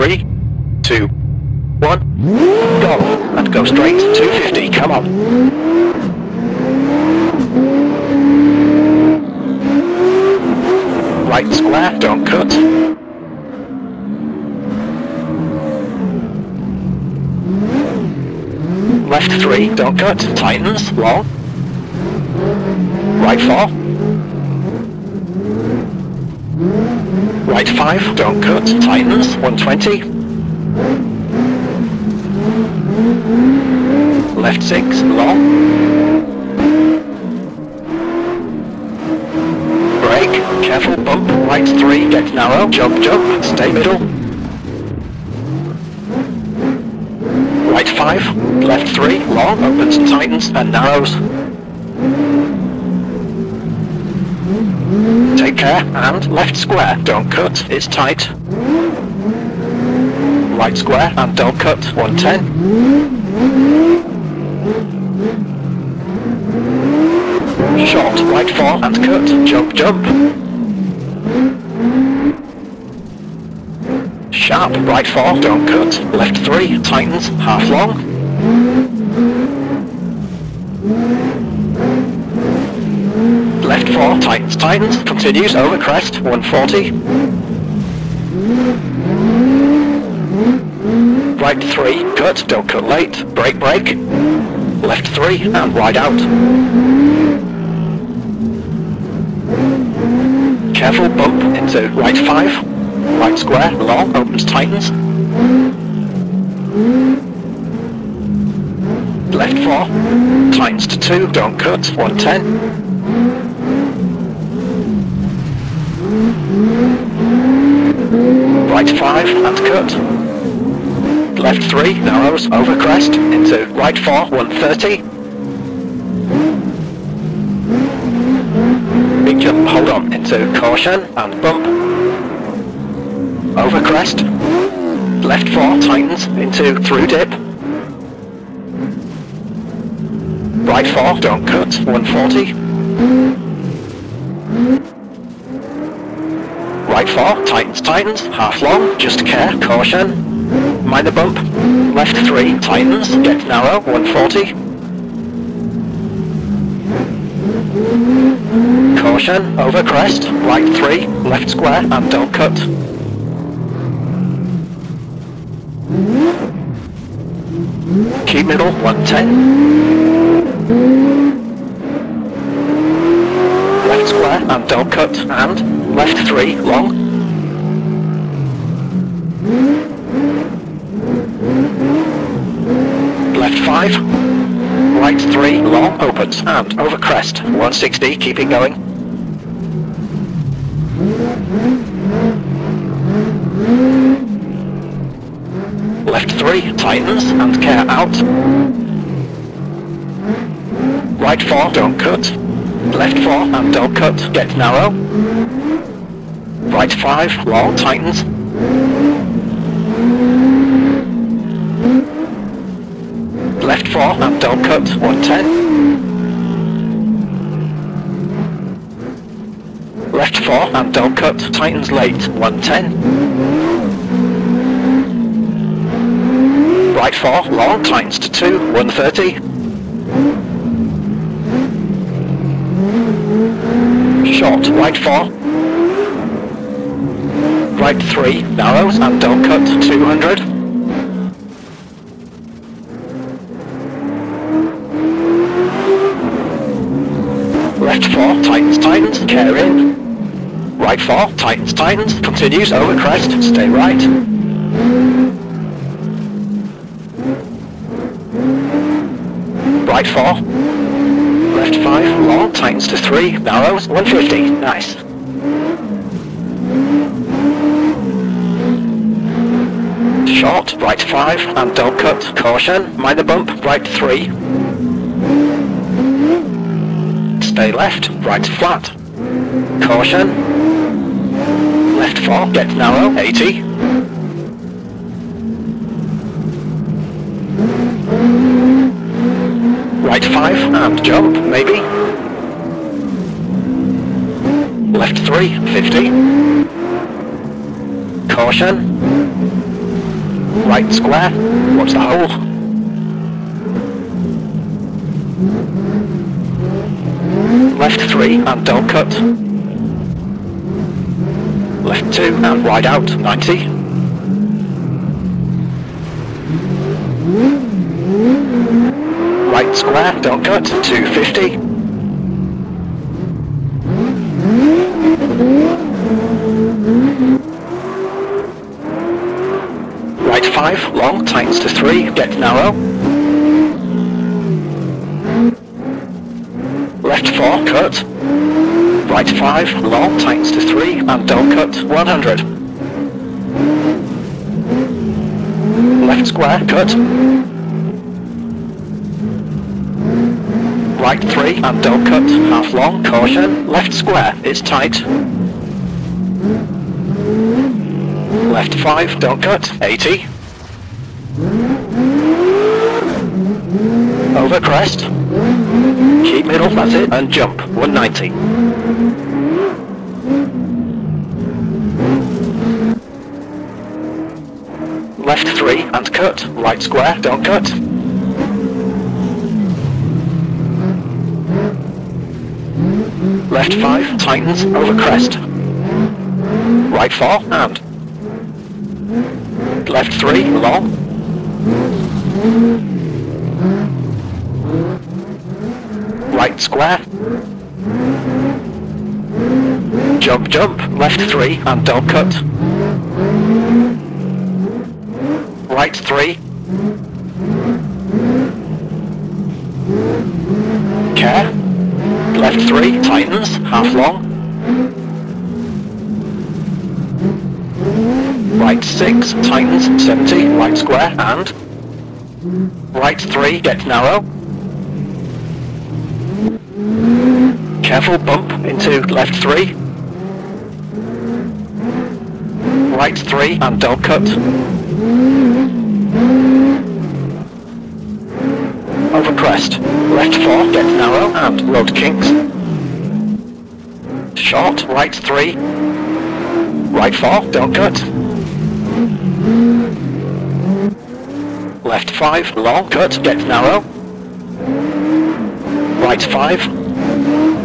Three, two, one, go. And go straight, 250, come on. Right square, don't cut. Left three, don't cut. Tightens, long. Right four. Right five, don't cut. Tightens, 120. Left six, long. Brake, careful bump. Right three, get narrow. Jump, jump, stay middle. Right five, left three, long, opens, tightens, and narrows. Take care, and left square, don't cut, it's tight. Right square, and don't cut, 110. Short, right four, and cut, jump, jump. Sharp, right four, don't cut, left three, tightens, half long. Tightens, tightens, continues, over crest, 140. Right three, cut, don't cut late, brake, brake. Left three, and wide out. Careful bump into right five. Right square, long, opens, tightens. Left four, tightens to two, don't cut, 110. Right five, and cut. Left three, narrows, over crest, into right four, 130. Big jump, hold on, into caution, and bump. Over crest. Left four, tightens, into through dip. Right four, don't cut, 140. Right four, tightens, tightens, half long, just care, caution. The bump. Left three, tightens, get narrow, 140. Caution, over crest, right three, left square, and don't cut. Keep middle, 110. Left square, and don't cut, and left three, long. Left five. Right three, long, opens, and over crest. 160, keeping going. Left three, tightens, and care out. Right four, don't cut. Left four, and don't cut, get narrow. Right five, long, tightens. Left four, and don't cut, 110. Left four, and don't cut, tightens late, 110. Right four, long, tightens to two, 130. Short, right four. Right three, narrows, and don't cut, to 200. Left four, tightens, tightens, care in. Right four, tightens, tightens, continues over crest, stay right. Right four. Left five, long, tightens to three, narrows, 150, nice. Short, right five, and don't cut, caution, minor bump, right three. Stay left, right flat. Caution. Left four, get narrow, 80. Right five, and jump, maybe. Left three, 50. Caution. Right square. Watch the hole. Left 3 and dog cut. Left 2 and wide out 90. Right square, don't cut 250. Right 5, long, tightens to 3, get narrow. Left 4, cut. Right 5, long, tightens to 3, and don't cut, 100. Left square, cut. Right 3, and don't cut, half long, caution. Left square, it's tight. Left 5, don't cut, 80. Over crest. Keep middle, that's it, and jump, 190. Left 3 and cut, right square, don't cut. Left 5, tightens, over crest. Right 4, and. Left 3, long. Right square. Jump, jump, left 3 and don't cut. Right 3. Care. Left 3, tightens, half long. Right 6, tightens, 70, right square, and... Right 3, get narrow. Careful bump into left 3. Right 3 and dog cut. Over crest. Left 4, get narrow and road kinks. Short, right 3. Right 4, don't cut. Left 5, long, cut, get narrow. Right 5,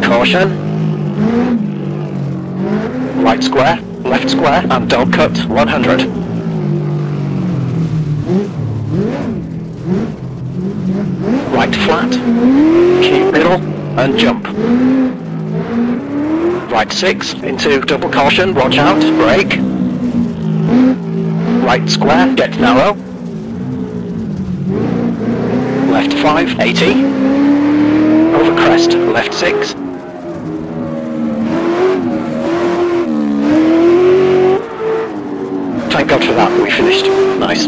caution. Right square, left square, and dog cut, 100. Right flat, keep middle, and jump. Right 6, into double caution, watch out, brake. Right square, get narrow. Left 5, 80. Over crest, left 6. Thank God for that, we finished. Nice.